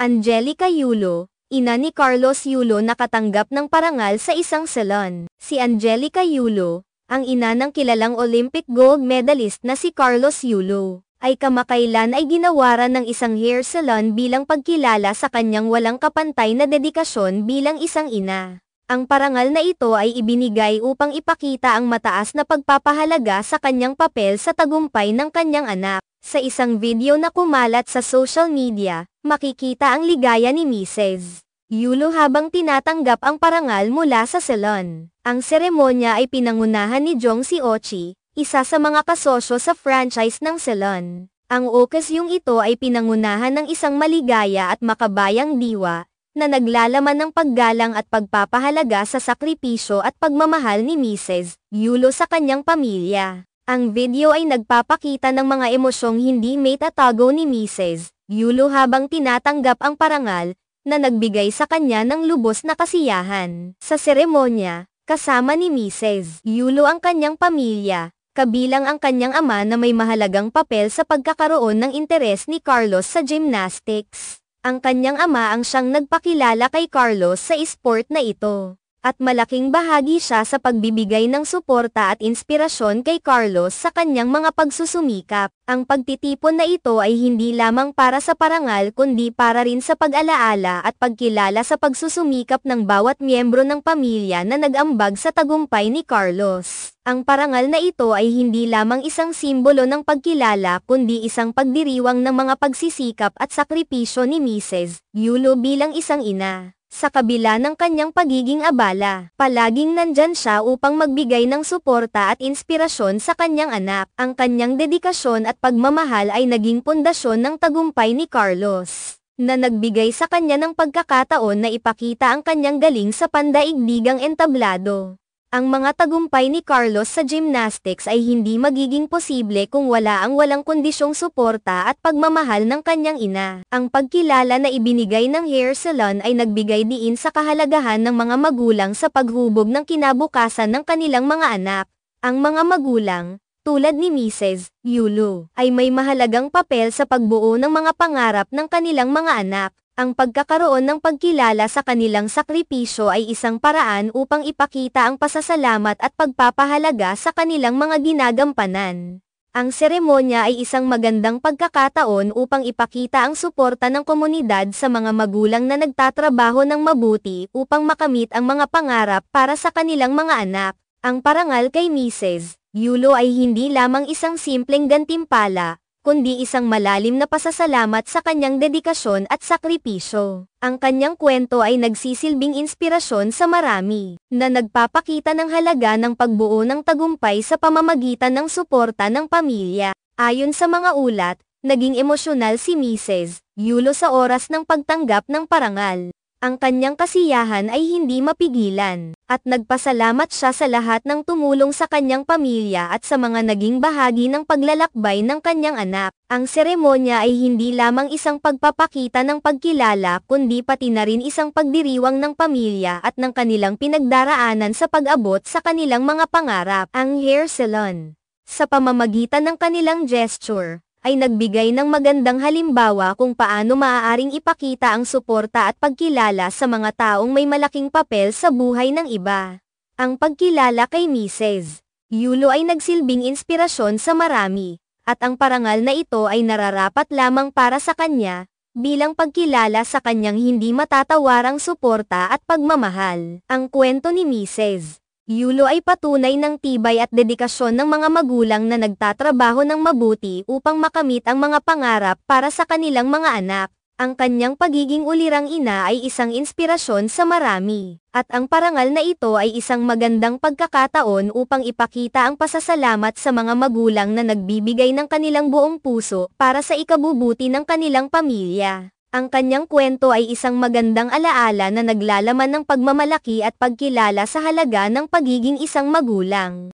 Angelica Yulo, ina ni Carlos Yulo nakatanggap ng parangal sa isang salon. Si Angelica Yulo, ang ina ng kilalang Olympic gold medalist na si Carlos Yulo, ay kamakailan ay ginawaran ng isang hair salon bilang pagkilala sa kanyang walang kapantay na dedikasyon bilang isang ina. Ang parangal na ito ay ibinigay upang ipakita ang mataas na pagpapahalaga sa kanyang papel sa tagumpay ng kanyang anak. Sa isang video na kumalat sa social media, makikita ang ligaya ni Mrs. Yulo habang tinatanggap ang parangal mula sa salon. Ang seremonya ay pinangunahan ni Jong Si Ochi, isa sa mga kasosyo sa franchise ng salon. Ang okasyong ito ay pinangunahan ng isang maligaya at makabayang diwa, na naglalaman ng paggalang at pagpapahalaga sa sakripisyo at pagmamahal ni Mrs. Yulo sa kanyang pamilya. Ang video ay nagpapakita ng mga emosyong hindi may tatago ni Mrs. Yulo habang tinatanggap ang parangal, na nagbigay sa kanya ng lubos na kasiyahan. Sa seremonya, kasama ni Mrs. Yulo ang kanyang pamilya, kabilang ang kanyang ama na may mahalagang papel sa pagkakaroon ng interes ni Carlos sa gymnastics. Ang kanyang ama ang siyang nagpakilala kay Carlos sa sport na ito at malaking bahagi siya sa pagbibigay ng suporta at inspirasyon kay Carlos sa kanyang mga pagsusumikap. Ang pagtitipon na ito ay hindi lamang para sa parangal kundi para rin sa pag-alaala at pagkilala sa pagsusumikap ng bawat miyembro ng pamilya na nag-ambag sa tagumpay ni Carlos. Ang parangal na ito ay hindi lamang isang simbolo ng pagkilala kundi isang pagdiriwang ng mga pagsisikap at sakripisyo ni Mrs. Yulo bilang isang ina. Sa kabila ng kanyang pagiging abala, palaging nandyan siya upang magbigay ng suporta at inspirasyon sa kanyang anak. Ang kanyang dedikasyon at pagmamahal ay naging pundasyon ng tagumpay ni Carlos, na nagbigay sa kanya ng pagkakataon na ipakita ang kanyang galing sa pandaigdigang entablado. Ang mga tagumpay ni Carlos sa gymnastics ay hindi magiging posible kung wala ang walang kondisyong suporta at pagmamahal ng kanyang ina. Ang pagkilala na ibinigay ng hair salon ay nagbigay diin sa kahalagahan ng mga magulang sa paghubog ng kinabukasan ng kanilang mga anak. Ang mga magulang, tulad ni Mrs. Yulu, ay may mahalagang papel sa pagbuo ng mga pangarap ng kanilang mga anak. Ang pagkakaroon ng pagkilala sa kanilang sakripisyo ay isang paraan upang ipakita ang pasasalamat at pagpapahalaga sa kanilang mga ginagampanan. Ang seremonya ay isang magandang pagkakataon upang ipakita ang suporta ng komunidad sa mga magulang na nagtatrabaho ng mabuti upang makamit ang mga pangarap para sa kanilang mga anak. Ang parangal kay Mrs. Yulo ay hindi lamang isang simpleng gantimpala, kundi isang malalim na pasasalamat sa kanyang dedikasyon at sakripisyo. Ang kanyang kwento ay nagsisilbing inspirasyon sa marami, na nagpapakita ng halaga ng pagbuo ng tagumpay sa pamamagitan ng suporta ng pamilya. Ayon sa mga ulat, naging emosyonal si Mrs. Yulo sa oras ng pagtanggap ng parangal. Ang kanyang kasiyahan ay hindi mapigilan, at nagpasalamat siya sa lahat ng tumulong sa kanyang pamilya at sa mga naging bahagi ng paglalakbay ng kanyang anak. Ang seremonya ay hindi lamang isang pagpapakita ng pagkilala kundi pati na rin isang pagdiriwang ng pamilya at ng kanilang pinagdaraanan sa pag-abot sa kanilang mga pangarap. Ang hair salon. Sa pamamagitan ng kanilang gesture, ay nagbigay ng magandang halimbawa kung paano maaaring ipakita ang suporta at pagkilala sa mga taong may malaking papel sa buhay ng iba. Ang pagkilala kay Mrs. Yulo ay nagsilbing inspirasyon sa marami, at ang parangal na ito ay nararapat lamang para sa kanya, bilang pagkilala sa kanyang hindi matatawarang suporta at pagmamahal. Ang kwento ni Mrs. Yulo ay patunay ng tibay at dedikasyon ng mga magulang na nagtatrabaho ng mabuti upang makamit ang mga pangarap para sa kanilang mga anak. Ang kanyang pagiging ulirang ina ay isang inspirasyon sa marami, at ang parangal na ito ay isang magandang pagkakataon upang ipakita ang pasasalamat sa mga magulang na nagbibigay ng kanilang buong puso para sa ikabubuti ng kanilang pamilya. Ang kanyang kwento ay isang magandang alaala na naglalaman ng pagmamalaki at pagkilala sa halaga ng pagiging isang magulang.